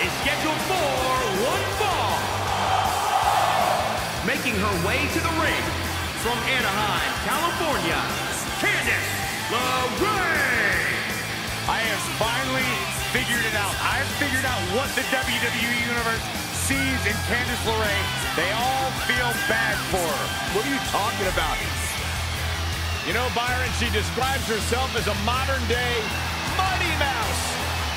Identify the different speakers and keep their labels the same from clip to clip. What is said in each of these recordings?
Speaker 1: is scheduled for one fall. Making her way to the ring from Anaheim, California, Candice LeRae.
Speaker 2: I have finally figured it out. I've figured out what the WWE Universe sees in Candice LeRae. They all feel bad for her. What are you talking about? You know, Byron, she describes herself as a modern-day Mighty Mouse.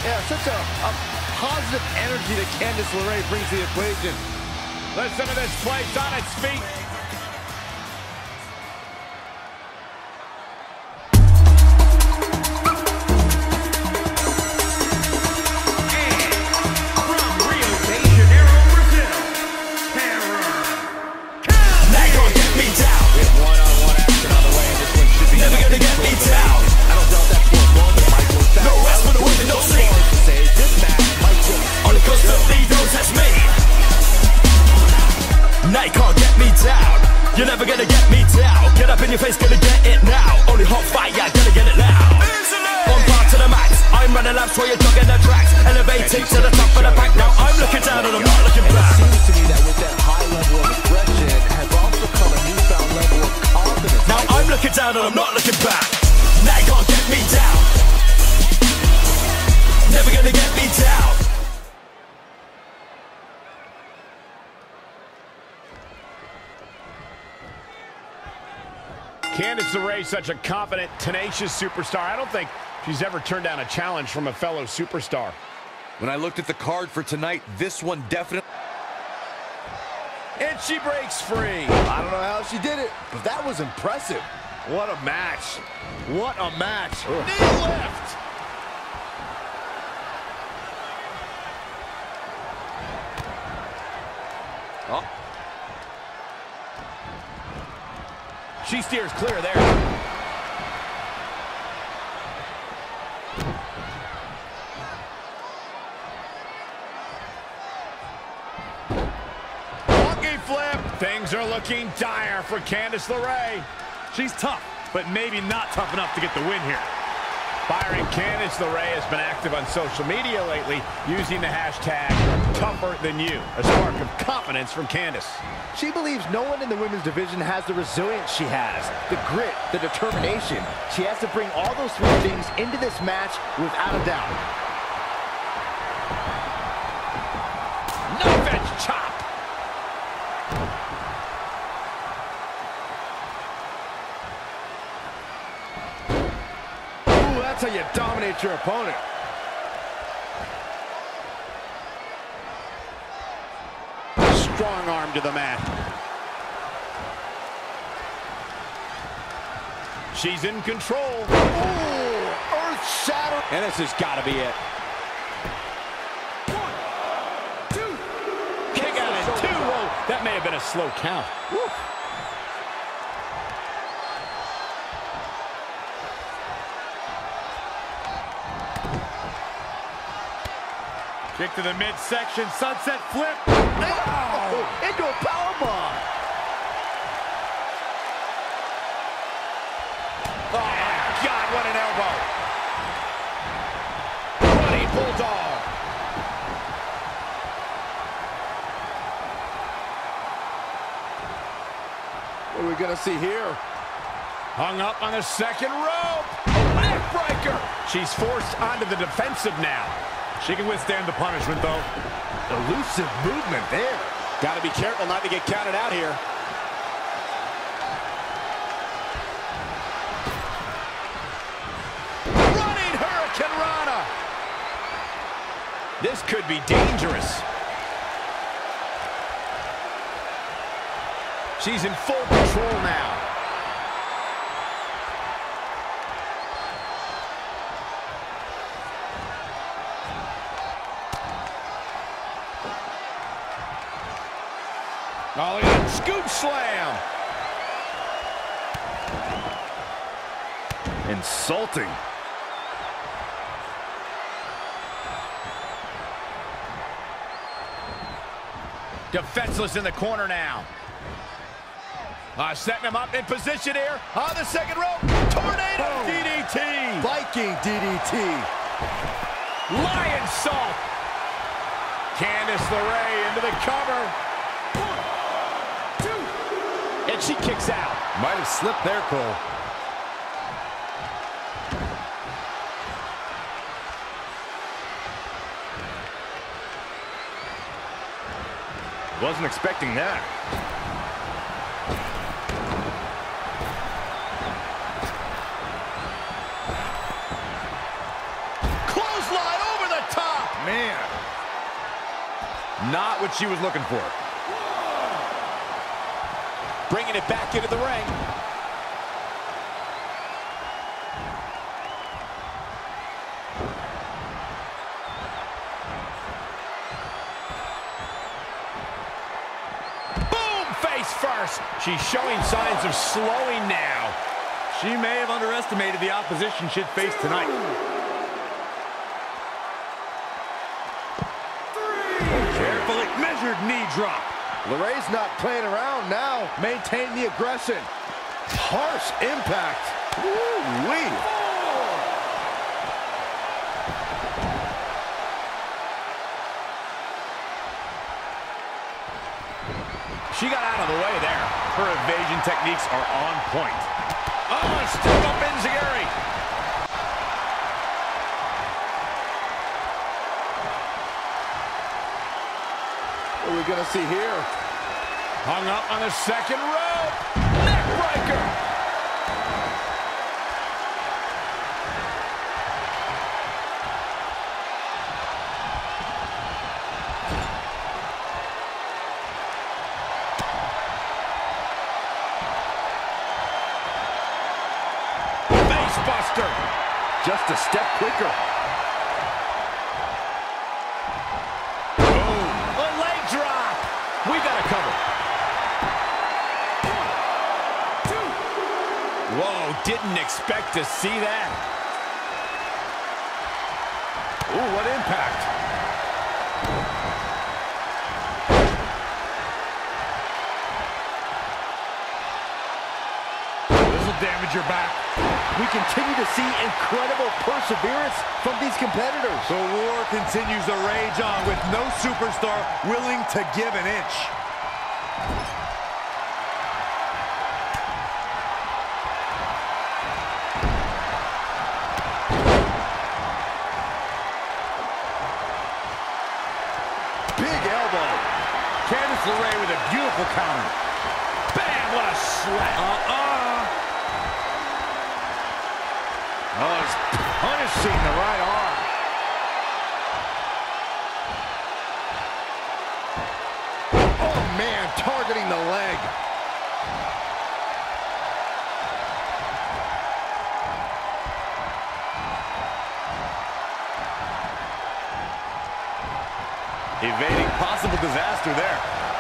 Speaker 3: Yeah, such a, a positive energy that Candice LeRae brings to the equation.
Speaker 2: Listen to this place on its feet.
Speaker 4: I'm running laps while you're jogging the tracks. Elevating to the top of the pack. Now I'm looking down and I'm not looking
Speaker 3: And it
Speaker 4: back.
Speaker 3: seems to me that with that high level of aggression has also come a newfound level of confidence.
Speaker 4: Now I'm looking down and I'm not looking back. Now you can't get me down. Never gonna get me down.
Speaker 2: Candice LeRae, such a confident, tenacious superstar. I don't think she's ever turned down a challenge from a fellow superstar.
Speaker 5: When I looked at the card for tonight, this one definitely.
Speaker 2: And she breaks free.
Speaker 3: I don't know how she did it, but that was impressive.
Speaker 2: What a match. What a match. Knee lift. Oh. She steers clear there. Things are looking dire for Candice LeRae. She's tough, but maybe not tough enough to get the win here. Byron Candice LeRae has been active on social media lately using the hashtag tougher than you. A spark of confidence from Candice.
Speaker 3: She believes no one in the women's division has the resilience she has, the grit, the determination. She has to bring all those three things into this match without a doubt. Ooh, that's how you dominate your opponent.
Speaker 2: Strong arm to the mat. She's in control.
Speaker 3: Ooh, earth shatter.
Speaker 2: And this has got to be it. Kick out at two. Whoa, that may have been a slow count. Kick to the midsection, sunset flip.
Speaker 3: Oh, into a powerbomb.
Speaker 2: Oh, my God, what an elbow.
Speaker 3: We gonna see here?
Speaker 2: Hung up on the second rope. A neck. She's forced onto the defensive now. She can withstand the punishment, though.
Speaker 3: Elusive movement there.
Speaker 2: Got to be careful not to get counted out here. Running Hurricanrana. This could be dangerous. She's in full control now. Oh, at that scoop slam.
Speaker 3: Insulting.
Speaker 2: Defenseless in the corner now. Uh, setting him up in position here on the second rope. Tornado
Speaker 3: Boom.
Speaker 2: DDT.
Speaker 3: Viking DDT.
Speaker 2: Lionsault. Candice LeRae into the cover. One, two.
Speaker 3: And she kicks out.
Speaker 5: Might have slipped there, Cole.
Speaker 2: Wasn't expecting that. Not what she was looking for.
Speaker 3: Bringing it back into the ring.
Speaker 2: Boom! Face first. She's showing signs of slowing now. She may have underestimated the opposition she'd face tonight. Measured knee drop.
Speaker 3: LeRae's not playing around now. Maintain the aggression. Harsh impact. Woo-wee.
Speaker 2: She got out of the way there. Her evasion techniques are on point. Oh, and still up Enziguri.
Speaker 3: What are we going to see here?
Speaker 2: Hung up on the second rope. Neckbreaker.
Speaker 3: Just a step quicker.
Speaker 2: Didn't expect to see that. Ooh, what impact. This will damage your back.
Speaker 3: We continue to see incredible perseverance from these competitors.
Speaker 5: The war continues to rage on with no superstar willing to give an inch.
Speaker 2: LeRae with a beautiful counter. Bam, what a slap. Uh-uh. Oh, he's punishing the right arm.
Speaker 3: Oh, man, targeting the leg.
Speaker 2: Evading possible disaster there.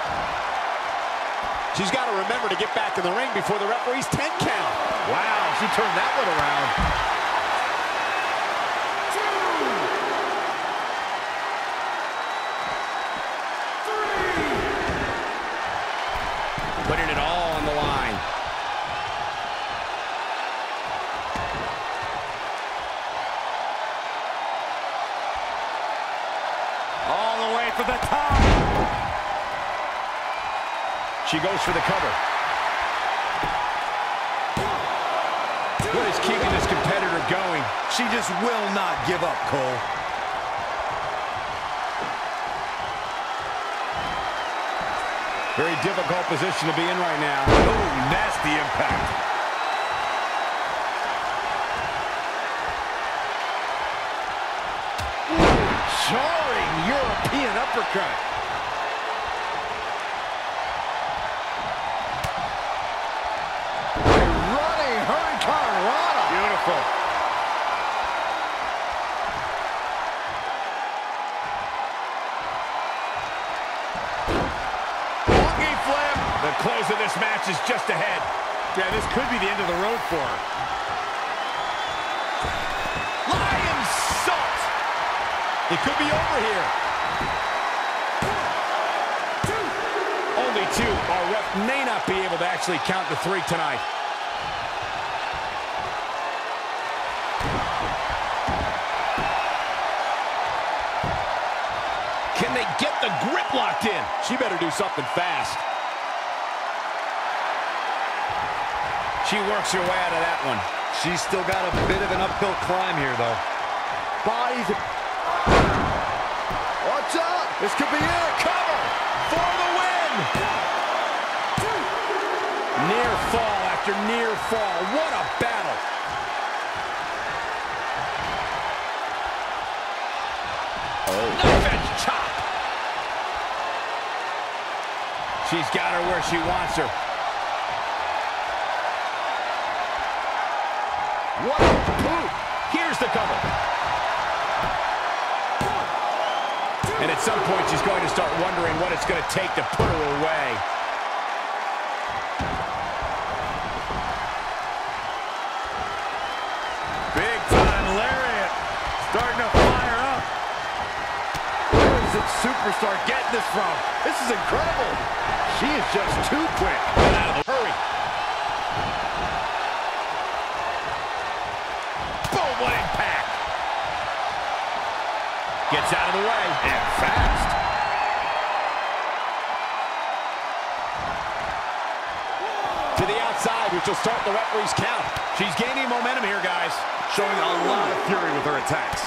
Speaker 3: She's got to remember to get back in the ring before the referee's 10 count.
Speaker 2: Wow, she turned that one around. She goes for the cover. What is keeping this competitor going?
Speaker 5: She just will not give up, Cole.
Speaker 2: Very difficult position to be in right now. Oh, nasty impact.
Speaker 3: Jarring European uppercut.
Speaker 2: Flip. The close of this match is just ahead. Yeah, this could be the end of the road for her. Lion salt. It could be over here. Only two. Our ref may not be able to actually count the three tonight. The grip locked in? She better do something fast. She works her way out of that one.
Speaker 6: She's still got a bit of an uphill climb here, though.
Speaker 3: Bodies. Watch out!
Speaker 2: This could be it. Cover for the win. Near fall after near fall. What a battle. Oh. She's got her where she wants her. What a boot. Here's the cover. And at some point, she's going to start wondering what it's going to take to put her away.
Speaker 5: Big time lariat. Starting to fire up.
Speaker 3: Where is this superstar getting this from? This is incredible. She is just too quick.
Speaker 2: Get out of the hurry. Boom, what impact. Gets out of the way. And fast. To the outside, which will start the referee's count. She's gaining momentum here, guys.
Speaker 6: Showing a lot of fury with her attacks.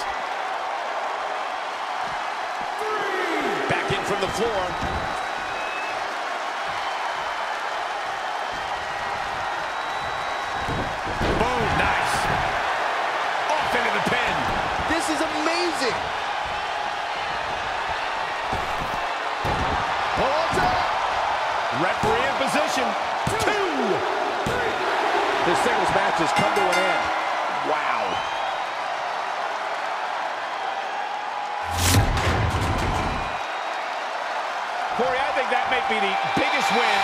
Speaker 6: Three.
Speaker 2: Back in from the floor. Referee in position. Two. This singles match has come to an end. Wow. Corey, I think that may be the biggest win.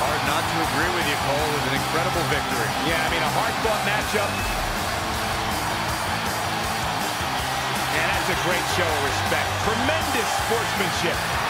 Speaker 5: Hard not to agree with you, Cole. It was an incredible victory.
Speaker 2: Yeah, I mean, a hard-fought matchup. And that's a great show of respect. Tremendous sportsmanship.